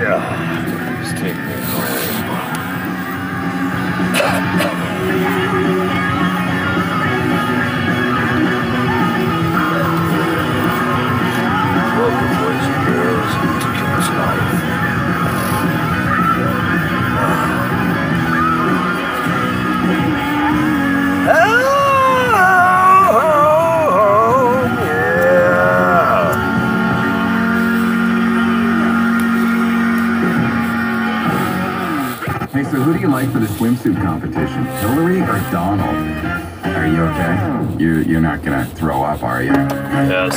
Yeah. Just take me home. Hey, so who do you like for the swimsuit competition? Hillary or Donald? Are you okay? You, you're not gonna throw up, are you? Yes.